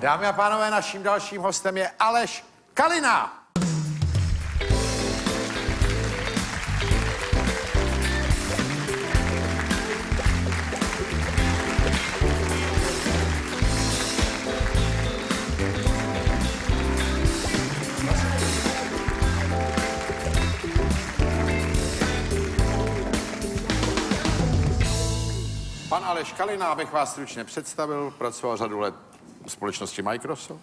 Dámy a pánové, naším dalším hostem je Aleš Kalina. Pan Aleš Kalina, abych vás stručně představil, pracoval řadu let společnosti Microsoft,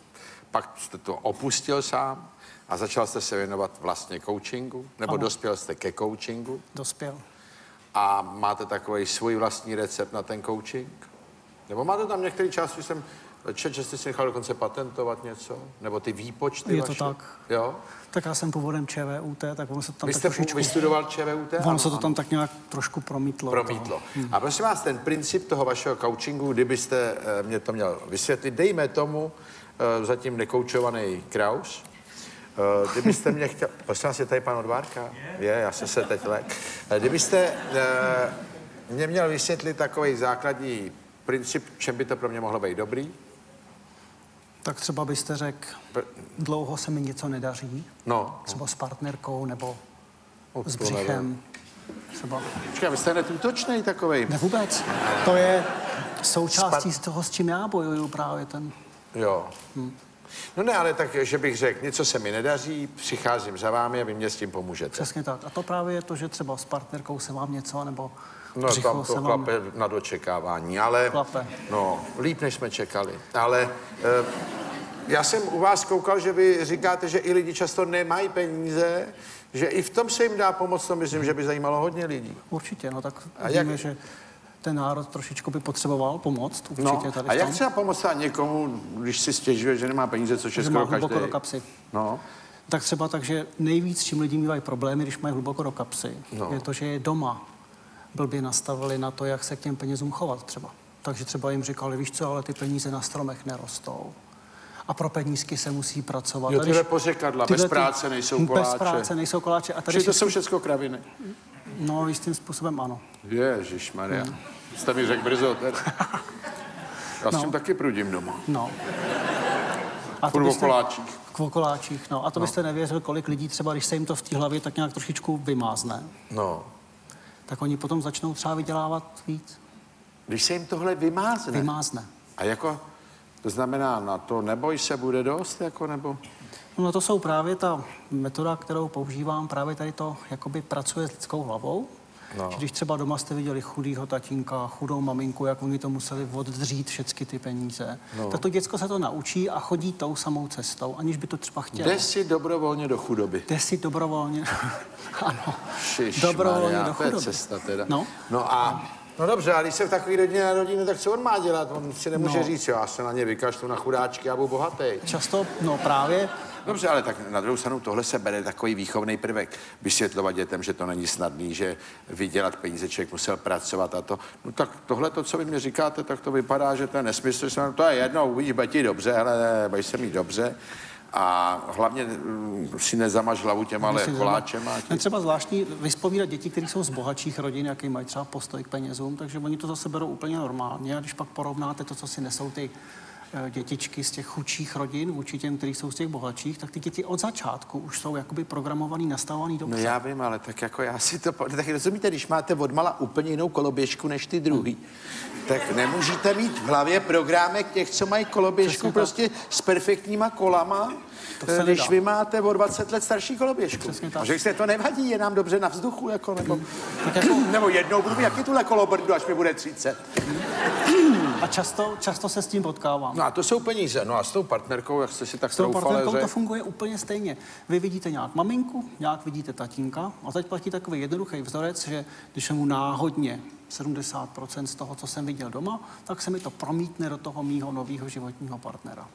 pak jste to opustil sám a začal jste se věnovat vlastně coachingu, nebo Ano. dospěl jste ke coachingu Dospěl. a máte takový svůj vlastní recept na ten coaching? Nebo máte tam některý čas, když jsem čet, že jste si nechal dokonce patentovat něco? Nebo ty výpočty Je to vaše? tak. Jo? Tak já jsem původem ČVUT, tak ono se to tam Vy tak jste trošičku... vystudoval ČVUT? Ono Ano, se to ano. tam tak nějak trošku promítlo. promítlo. Hmm. A prosím vás, ten princip toho vašeho coachingu, kdybyste eh, mě to měl vysvětlit, dejme tomu eh, zatím nekoučovaný Kraus, Eh, Kdybyste mě chtěl... Prosím vás, je tady pan Odvárka? Je, já jsem se teď lek. Kdybyste eh, mě měl vysvětlit takový základní princip, čem by to pro mě mohlo být dobrý? Tak třeba byste řekl, dlouho se mi něco nedaří, No, třeba s partnerkou nebo s břichem. Třeba. Počkej, vy jste hned útočnej takovej. Ne vůbec. To je součástí z toho, s čím já bojuju právě ten. Jo. No ne, ale tak, že bych řekl, něco se mi nedaří, přicházím za vámi a vy mě s tím pomůžete. Přesně tak. A to právě je to, že třeba s partnerkou se vám něco, nebo No, tam to vám... klape na dočekávání, ale... Klape. No, líp, než jsme čekali. Ale eh, já jsem u vás koukal, že vy říkáte, že i lidi často nemají peníze, že i v tom se jim dá pomoct, to myslím, že by zajímalo hodně lidí. Určitě, no tak A víme, jak- že ten národ trošičku by potřeboval pomoct, určitě No, tady a jak třeba pomoct někomu, když si stěžuje, že nemá peníze, skoro hluboko každý. do kapsy. No, Tak třeba tak, že nejvíc, čím lidi mývají problémy, když mají hluboko do kapsy, No. no. je to, že je doma blbě nastavili na to, jak se k těm penězům chovat třeba. Takže třeba jim říkali, víš co, ale ty peníze na stromech nerostou. A pro penízky se musí pracovat. Jo, tyhle pořekadla, tyhle bez práce nejsou koláče. Bez práce nejsou koláče. A tady Čili to jsou všechno kraviny. No, jistým způsobem ano. Ježíš Maria. Hmm. Jste mi řekl brzo teda. Já s No. tím taky prudím doma. No. A Furt o koláčích. K koláčích, no. A to byste nevěřil, kolik lidí třeba, když se jim to v té hlavě tak nějak trošičku vymázne, No. tak oni potom začnou třeba vydělávat víc. Když se jim tohle vymázne. Vymázne. A jako, to znamená, na to neboj se bude dost, jako nebo? No to jsou právě ta metoda, kterou používám, právě tady to jakoby pracuje s lidskou hlavou. No. Že když třeba doma jste viděli chudýho tatínka, chudou maminku, jak oni to museli oddřít všechny ty peníze, No. tak to děcko se to naučí a chodí tou samou cestou, aniž by to třeba chtělo. Jde si dobrovolně do chudoby. Jde si dobrovolně. ano. Šiš, dobrovolně Maria, do to je chudoby. cesta teda. No. no a No dobře, a když se v takové rodině narodí, no tak co on má dělat? On si nemůže No. říct, jo, já se na ně vykašlu na chudáčky a budu bohatý. Často, no právě, Dobře, ale tak na druhou stranu tohle se bere takový výchovný prvek. Vysvětlovat dětem, že to není snadný, že vydělat peníze člověk musel pracovat a to. No tak tohle, to, co vy mě říkáte, tak to vypadá, že to je nesmysl. To je jedno, uvidíš, bude ti dobře, ale budeš se mít dobře. A hlavně mm, si nezamaž hlavu těma ale koláčema. zrovna- Je třeba zvláštní vyspovídat děti, které jsou z bohatších rodin, jaký mají třeba postoj k penězům, takže oni to zase berou úplně normálně. A když pak porovnáte to, co si nesou ty dětičky z těch chudších rodin vůči těm, kteří jsou z těch bohatších, tak ty děti od začátku už jsou jakoby programovaný, nastavovaný No dobře. já vím, ale tak jako já si to... Tak rozumíte, když máte odmala úplně jinou koloběžku než ty druhý, tak nemůžete mít v hlavě programek těch, co mají koloběžku prostě s perfektníma kolama, To se když nedá. vy máte o 20 let starší koloběžku. Přesně tak. A řekl jste, to nevadí, je nám dobře na vzduchu, jako, nebo, jako, nebo jednou budu mít jaký tuhle kolobrdu, až mi bude 30. a často, často se s tím potkávám. No a to jsou peníze. No a s tou partnerkou, jak jste si tak S tou troufale partnerkou to řekl, funguje úplně stejně. Vy vidíte nějak maminku, nějak vidíte tatínka a teď platí takový jednoduchý vzorec, že když mu náhodně 70% z toho, co jsem viděl doma, tak se mi to promítne do toho mýho nového životního partnera.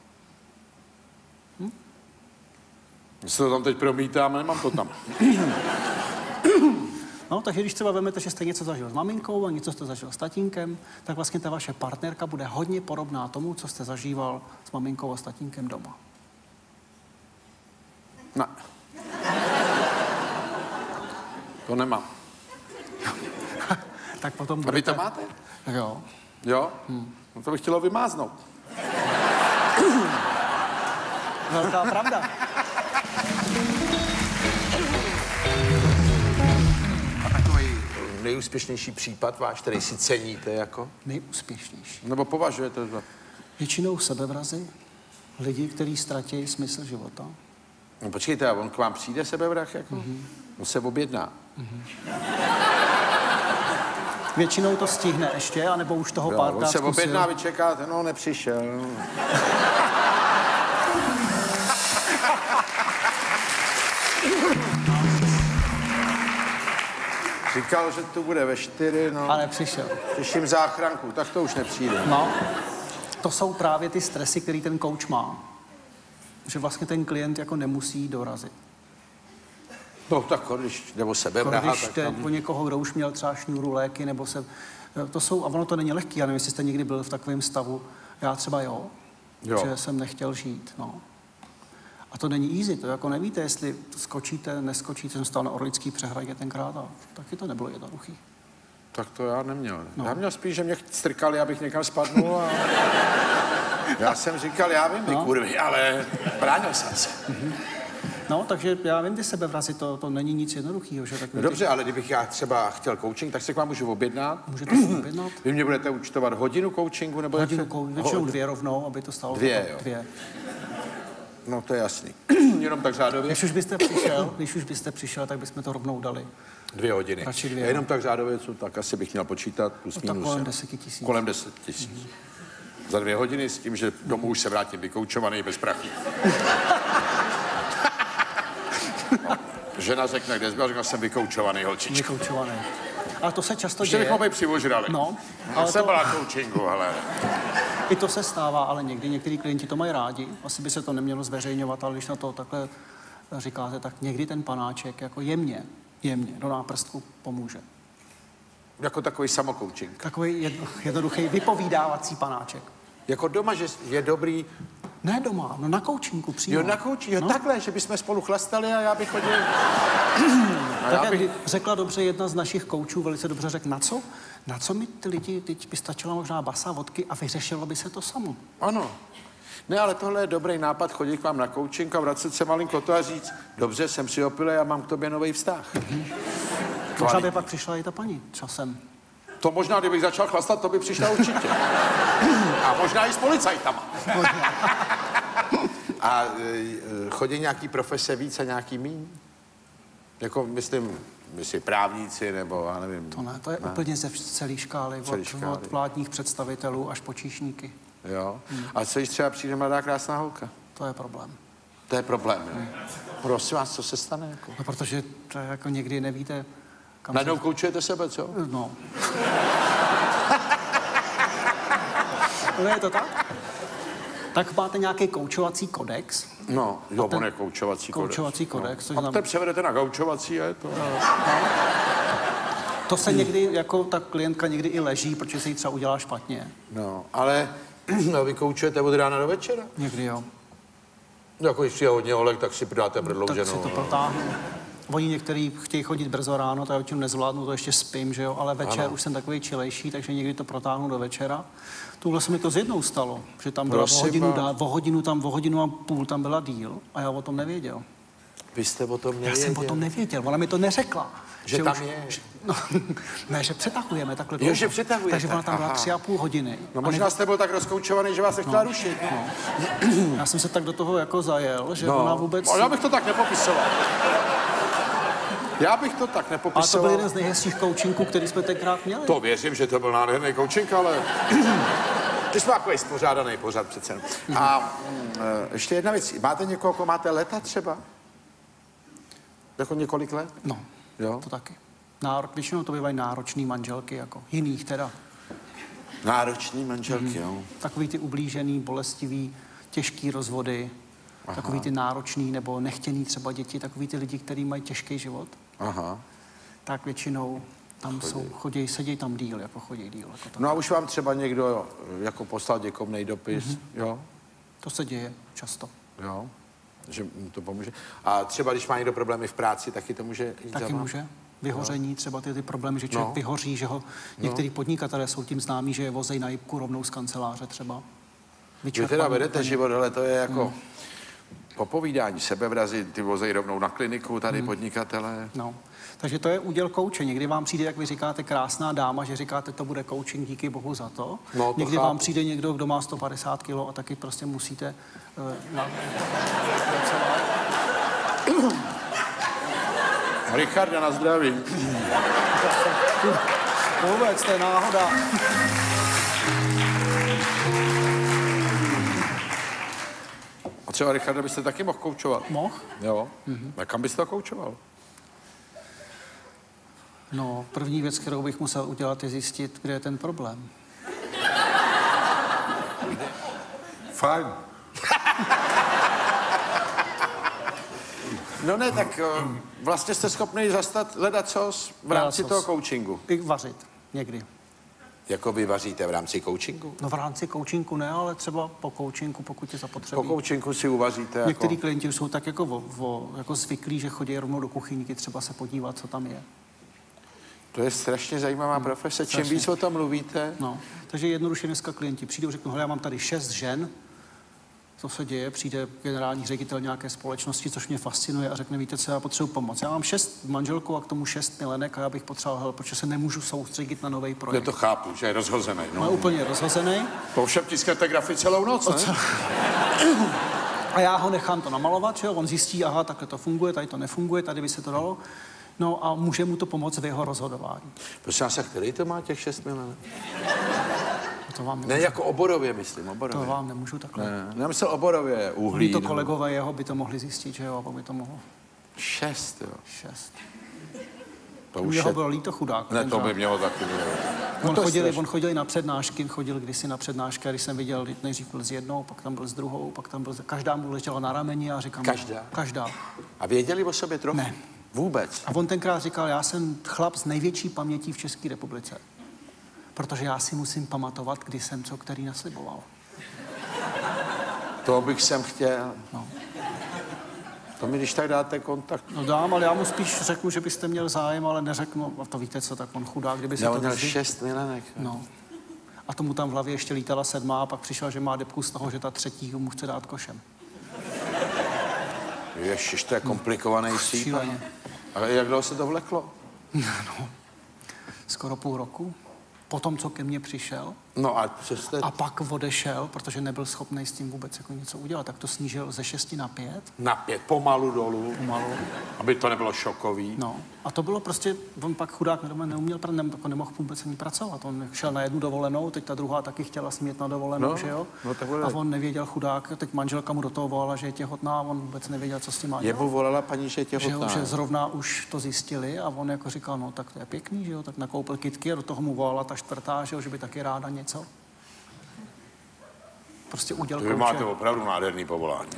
My se to tam teď promítáme, nemám to tam. No, takže když třeba vezmete, že jste něco zažil s maminkou a něco jste zažil s tatínkem, tak vlastně ta vaše partnerka bude hodně podobná tomu, co jste zažíval s maminkou a s tatínkem doma. Ne. To nemám. Tak potom A vy budete... to máte? Jo. Jo? No to bych chtělo vymáznout. Velká pravda. nejúspěšnější případ váš, který si ceníte jako? Nejúspěšnější. Nebo považujete za... Většinou sebevrazy, lidi, kteří ztratí smysl života. No počkejte, a on k vám přijde sebevrah jako? Mm-hmm. On se objedná. Většinou to stihne ještě, anebo už toho Jo, párkrát on se zkusil. objedná, vy čekáte, no nepřišel. Říkal, že tu bude ve čtyři, no. A nepřišel. Těším záchranku, tak to už nepřijde. No, to jsou právě ty stresy, který ten coach má. Že vlastně ten klient jako nemusí dorazit. No tak když, nebo Jako sebevraha, když jde tam... po někoho, kdo už měl třeba šňůru léky, nebo se... To jsou, a ono to není lehký, já nevím, jestli jste někdy byl v takovém stavu. Já třeba jo, Jo. že jsem nechtěl žít, no. A to není easy, to jako nevíte, jestli skočíte, neskočíte. Jsem stál na Orlický přehradě tenkrát a taky to nebylo jednoduchý. Tak to já neměl. No. Já měl spíš, že mě strkali, abych někam spadnul a... Já jsem říkal, já vím, No. kurvy, ale bránil jsem se. No, takže já vím, ty sebevrazy, to, to není nic jednoduchého, že? Tak No dobře, ale kdybych já třeba chtěl coaching, tak se k vám můžu objednat. Můžete si objednat Vy mě budete účtovat hodinu coachingu, nebo jak hodinu, se... kou- většinou dvě rovnou, aby to stálo Dvě, to- jo. dvě. No to je jasný. Jenom tak řádově. Když už byste přišel, když už byste přišel, tak bychom to rovnou dali. Dvě hodiny. Radši dvě, Jenom tak řádově, co tak asi bych měl počítat, plus No, tak minus. kolem. 10 tisíc. Kolem 10 tisíc. Za dvě hodiny s tím, že domů už se vrátím vykoučovaný bez prachy. Žena řekne, kde jsi byl, řekl jsem vykoučovaný holčičko. Vykoučovaný. Ale to se často Ještě děje. bychom být přivožrali. No, Já ale jsem to- byla coachingu, ale... I to se stává, ale někdy některý klienti to mají rádi. Asi by se to nemělo zveřejňovat, ale když na to takhle říkáte, tak někdy ten panáček jako jemně, jemně do náprstku pomůže. Jako takový samokoučing. Takový jedno, jednoduchý vypovídávací panáček. Jako doma, že je dobrý... Ne doma, no na koučinku přímo. Jo, na kouči, jo, No. takhle, že bychom spolu chlastali a já bych chodil... A Tak já bych... řekla dobře jedna z našich koučů, velice dobře řekl, na co? Na co mi ty lidi, teď by stačila možná basa vodky a vyřešilo by se to samo. Ano. Ne, ale tohle je dobrý nápad, chodit k vám na coaching a vracet se malinko to a říct, dobře, jsem si opilý a mám k tobě nový vztah. Možná by pak přišla i ta paní časem. To možná, kdybych začal chlastat, to by přišla určitě. A možná i s policajtama. A e, chodí nějaký profese víc a nějaký míň? Jako, myslím, myslím právníci, nebo já nevím. To ne, to je ne. úplně ze celé škály, Celý od, škály. od vládních představitelů až po číšníky. Jo. A co když třeba přijde mladá krásná holka? To je problém. To je problém, jo. Prosím vás, co se stane? Jako? No, protože to je jako někdy nevíte, kam Najednou se... koučujete sebe, co? No. no je to tak? Tak máte nějaký koučovací kodex, No, jo, ten on je koučovací kodex. koučovací kodex, což A znamená- to převedete na koučovací a je to... to se někdy, jako ta klientka někdy i leží, protože se jí třeba udělá špatně. No, ale no, vy koučujete od rána do večera? Někdy jo. Jako když přijde hodně holek, tak si dáte Tak prodlouženou. si to protáhnu. Oni některý chtějí chodit brzo ráno, tak já většinou nezvládnu, to ještě spím, že jo, ale večer Ano. už jsem takový čilejší, takže někdy to protáhnu do večera. Tuhle se mi to z jednou stalo, že tam byla o hodinu, dá, o hodinu tam, o hodinu a půl tam byla díl a já o tom nevěděl. Vy jste o tom Já nevěděl. jsem o tom nevěděl, ona mi to neřekla. Že tam je. No, ne, že přetahujeme takhle Jo, že přetahujete, Takže ona tam byla aha. tři a půl hodiny. No možná jste byl tak rozkoučovaný, že vás se chtěla rušit. No. Já jsem se tak do toho jako zajel, že No. ona vůbec... Ale já bych to tak nepopisoval. Já bych to tak Ale to byl nepopisoval. jeden z nejhezčích koučinků, který jsme tenkrát měli. To věřím, že to byl nádherný coaching, ale... Ty jsme takový spořádaný pořád přece. A mm, e, ještě jedna věc. Máte někoho, koho máte leta třeba? Jako několik let? No, Jo. to taky. Náro... Většinou to bývají náročný manželky, jako jiných teda. Náročný manželky, jo. Takový ty ublížený, bolestivý, těžký rozvody, Aha. takový ty náročný nebo nechtěný třeba děti, takový ty lidi, kteří mají těžký život, Aha. tak většinou tam chodí. jsou, chodí, sedí tam díl, jako chodí díl. Jako tak. No a už vám třeba někdo jako poslal děkovný dopis, mm-hmm. jo? To se děje často. Jo. Že mu to pomůže. A třeba když má někdo problémy v práci, taky to může jít Taky může. Vyhoření, třeba ty, ty problémy, že člověk No. vyhoří, že ho některý podnikatelé jsou tím známí, že je vozej na jibku rovnou z kanceláře třeba. Vy teda vedete život, ale to je jako popovídání, sebevrazy, ty vozej rovnou na kliniku, tady Hmm. podnikatele. No. Takže to je úděl kouče. Někdy vám přijde, jak vy říkáte, krásná dáma, že říkáte, to bude coaching, díky bohu za to. No, to Někdy chápu. vám přijde někdo, kdo má 150 kg a taky prostě musíte uh, na... Richarda, na zdraví. Vůbec, to je náhoda. A třeba Richarda byste taky mohl koučovat. Mohl? Jo. Mm-hmm. A kam byste to koučoval? No, první věc, kterou bych musel udělat, je zjistit, kde je ten problém. Fajn. no ne, tak eh, vlastně jste schopný zastat hledat co v rámci Ledacos. toho coachingu. I vařit někdy. Jako vy vaříte v rámci coachingu? No v rámci coachingu ne, ale třeba po coachingu, pokud je zapotřebí. Po coachingu si uvaříte jako... Některý klienti jsou tak jako, vo, vo, jako zvyklí, že chodí rovnou do kuchyňky třeba se podívat, co tam je. To je strašně zajímavá profese. Čím strašně. víc o tom mluvíte, No, takže jednoduše dneska klienti přijdou, řeknou, hele, já mám tady šest žen, co se děje, přijde generální ředitel nějaké společnosti, což mě fascinuje a řekne, víte co, já potřebuji pomoc. Já mám šest manželku a k tomu šest milenek a já bych potřeboval help, protože se nemůžu soustředit na nový já projekt. to chápu, že je rozhozený. No. No. úplně rozhozený To všem tisknete grafy celou noc, ne? a já ho nechám to namalovat, že jo? on zjistí, aha, takhle to funguje, tady to nefunguje, tady by se to dalo. No a může mu to pomoct v jeho rozhodování. Prosím vás, a který to má těch 6 milionů? To vám, Ne, jako oborově, myslím, to oborově. vám nemůžu takhle. Ne, já myslel oborově, uhlí. Oni to nebo- kolegové jeho by to mohli zjistit, že jo, a pak by to mohlo Šest, jo. šest. To Už jeho je... bylo líto chudák. Ne, to by mělo taky bylo. On to je chodil, on chodil na přednášky, chodil kdysi na přednášky, a když jsem viděl, nejdřív byl s jednou, pak tam byl s druhou, pak tam byl, každá mu ležela na rameni a říkám, Každá? Každá. A věděli o sobě trochu? Ne. Vůbec. A on tenkrát říkal, já jsem chlap s největší pamětí v České republice. Protože já si musím pamatovat, kdy jsem co který nasliboval. To bych sem chtěl. No. To mi když tak dáte kontakt. No dám, ale já mu spíš řeknu, že byste měl zájem, ale neřeknu, a to víte co, tak on chudák, kdyby se to měl dozví- šest milenek. No. A tomu tam v hlavě ještě lítala sedmá a pak přišel, že má depku z toho, že ta třetí mu chce dát košem. Ježiš, to je komplikovaný případ. Šíleně. A jak dlouho se to vleklo? Skoro půl roku. Potom, co ke mně přišel, No a jste... a pak odešel, protože nebyl schopný s tím vůbec jako něco udělat, tak to snížil ze 6 na 5 Na pět, pomalu dolů, pomalu. aby to nebylo šokový. No. A to bylo prostě, on pak chudák doma neuměl, ne, jako nemohl vůbec ani pracovat. On šel na jednu dovolenou, teď ta druhá taky chtěla smět na dovolenou, No, že jo? no tak bude. a on nevěděl chudák, teď manželka mu do toho volala, že je těhotná, on vůbec nevěděl, co s tím má dělat. Jemu volala paní, že je Že, těhotná. že zrovna už to zjistili a on jako říkal, no tak to je pěkný, že jo, tak nakoupil kitky a do toho mu volala ta čtvrtá, že jo, že by taky ráda něco. Prostě udělal To vy máte opravdu nádherný povolání.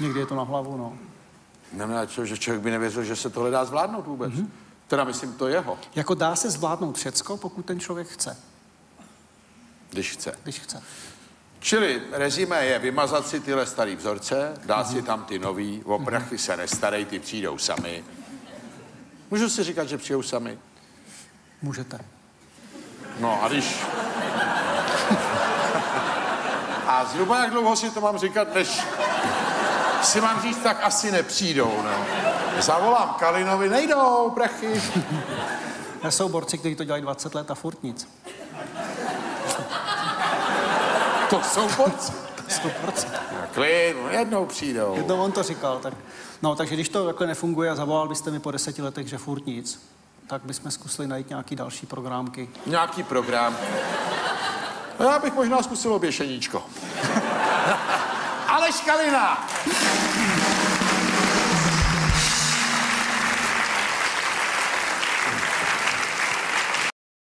Někdy je to na hlavu, no. Znamená, čo, že člověk by nevěřil, že se tohle dá zvládnout vůbec. Mm-hmm. Teda myslím to jeho, Jako dá se zvládnout všecko, pokud ten člověk chce, když chce. když chce. Čili rezime je vymazat si tyhle starý vzorce, dát si tam ty nový, o prachy se nestarej, ty přijdou sami. Můžu si říkat, že přijdou sami? Můžete. No a když... A zhruba jak dlouho si to mám říkat, než si mám říct, tak asi nepřijdou, ne? Zavolám Kalinovi, nejdou, prachy. Jsou borci, kteří to dělají 20 let a furt nic. To jsou borci. Jsou borci. Klid, no, jednou přijdou. Jednou on to říkal. Tak, no, takže když to takhle nefunguje a zavolal byste mi po deseti letech, že furt nic, tak bychom zkusili najít nějaký další programky. Nějaký program. A já bych možná zkusil oběšeníčko. Aleš Kalina!